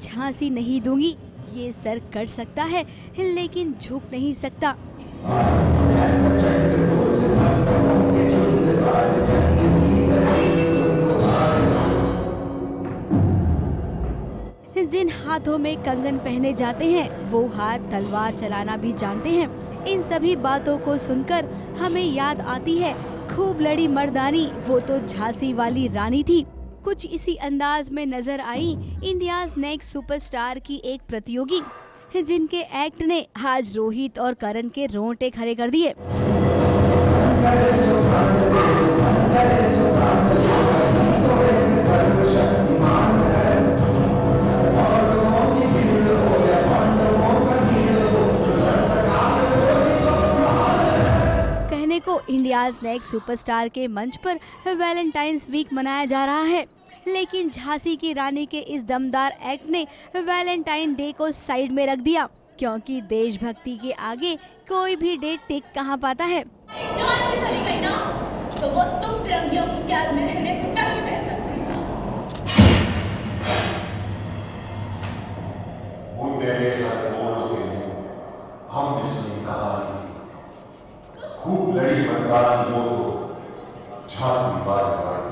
झांसी नहीं दूँगी। ये सर कट सकता है, लेकिन झुक नहीं सकता। जिन हाथों में कंगन पहने जाते हैं, वो हाथ तलवार चलाना भी जानते हैं। इन सभी बातों को सुनकर हमें याद आती है, खूब लड़ी मर्दानी, वो तो झांसी वाली रानी थी। कुछ इसी अंदाज में नज़र आई इंडियाज नेक्स्ट सुपरस्टार की एक प्रतियोगी, जिनके एक्ट ने आज रोहित और करण के रोंगटे खड़े कर दिए। को इंडियाज नेक्स्ट सुपरस्टार के मंच पर वैलेंटाइंस वीक मनाया जा रहा है। लेकिन झांसी की रानी के इस दमदार एक्ट ने वैलेंटाइन डे को साइड में रख दिया। क्योंकि देशभक्ति के आगे कोई भी डेट टिक कहाँ पाता है? खूब लड़ी तो झांसी बार।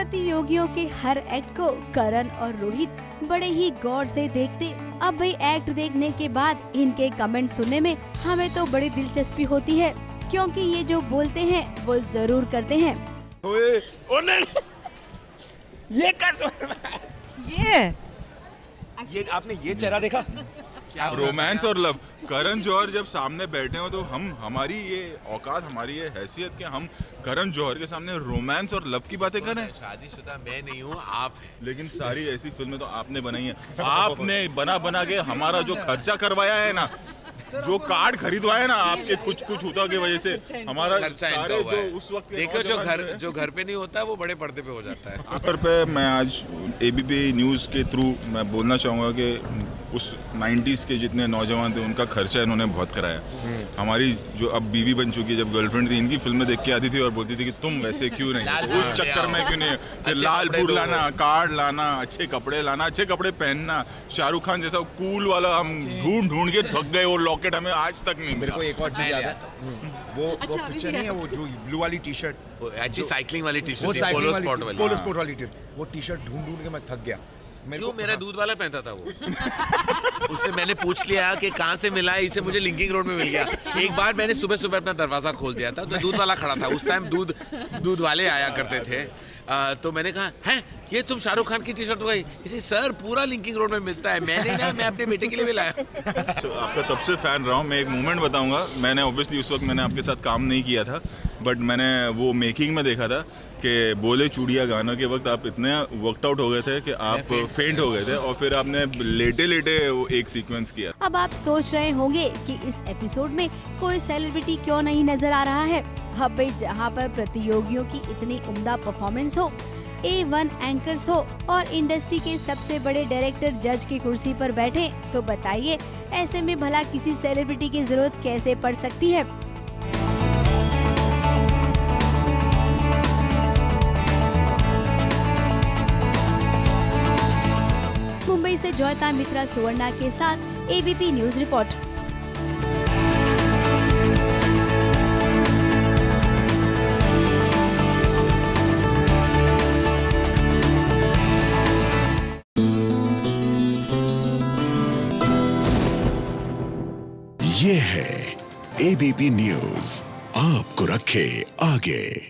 प्रतियोगियों के हर एक्ट को करण और रोहित बड़े ही गौर से देखते। अब भाई एक्ट देखने के बाद इनके कमेंट सुनने में हमें तो बड़ी दिलचस्पी होती है क्योंकि ये जो बोलते हैं वो ज़रूर करते हैं। ओए। ओ नहीं ये कैसे ये ये आपने ये चेहरा देखा? रोमांस और लव। करण जौहर जब सामने बैठे हो तो हम हमारी ये औकात हमारी ये हैसियत कि हम करण जौहर के सामने रोमांस और लव की बातें करें। शादीशुदा मैं नहीं हूँ आप हैं। लेकिन सारी ऐसी फ़िल्में तो आपने बनाई हैं। आपने बना बना के हमारा जो खर्चा करवाया है ना जो कार्ड खरीदवाया ना आपके कुछ कुछ होता की वजह से हमारा सारे जो उस वक्त देखो जो घर जो घर पे नहीं होता है वो बड़े पर्दे पे हो जाता है। आखिर पे मैं आज एबीपी न्यूज़ के थ्रू मैं बोलना चाहूँगा कि उस 90s के जितने नौजवान थे उनका खर्चा इन्होंने बहुत कराया। हमारी जो अब बीवी बन चुकी है जब गर्लफ्रेंड थी इनकी फ़िल्में देख के आती थी और बोलती थी कि तुम वैसे क्यों नहीं? हो? उस चक्कर में क्यों नहीं? फिर लाल फूल लाना कार्ड लाना अच्छे कपड़े लाना अच्छे कपड़े पहनना शाहरुख खान जैसा कूल वाला हम ढूंढ ढूंढ के थक गए वो लॉकेट हमें आज तक नहीं मेरे को एक और चीज़ याद है। हम्म, वो वो अच्छा, अभी पिक्चर नहीं है है। वो जो ब्लू वाली टी शर्ट अच्छी साइकिलिंग वाली टी शर्ट पोलो वाली वाली। पोलो स्पोर्ट वाली टी वो टी शर्ट ढूंढ ढूंढ के मैं थक गया। क्यों? मेरा हाँ, दूध वाला पहनता था वो। उससे मैंने पूछ लिया कि कहाँ से मिला है इसे मुझे लिंकिंग रोड में मिल गया। एक बार मैंने सुबह सुबह अपना दरवाज़ा खोल दिया था तो दूध वाला खड़ा था। उस टाइम दूध दूध वाले आया करते थे। आ, तो मैंने कहा है ये तुम शाहरुख खान की टी शर्ट गई इसे सर पूरा लिंकिंग रोड में मिलता है। मैंने ना मैं अपने बेटे के लिए भी लाया तो आपका तब से फ़ैन रहा हूँ। मैं एक मोमेंट बताऊँगा। मैंने ऑब्वियसली उस वक्त मैंने आपके साथ काम नहीं किया था बट मैंने वो मेकिंग में देखा था। कि बोले चूड़िया गाना के वक्त आप इतने वर्कआउट हो गए थे कि आप फेंट हो गए थे और फिर आपने लेटे लेटे वो एक सीक्वेंस किया। अब आप सोच रहे होंगे कि इस एपिसोड में कोई सेलिब्रिटी क्यों नहीं नज़र आ रहा है? अब भाई जहाँ पर प्रतियोगियों की इतनी उम्दा परफॉर्मेंस हो ए वन एंकर्स हो और इंडस्ट्री के सबसे बड़े डायरेक्टर जज की कुर्सी पर बैठे तो बताइए ऐसे में भला किसी सेलिब्रिटी की ज़रूरत कैसे पड़ सकती है? से जयता मित्रा सुवर्णा के साथ एबीपी न्यूज़ रिपोर्ट ये है एबीपी न्यूज़ आपको रखे आगे.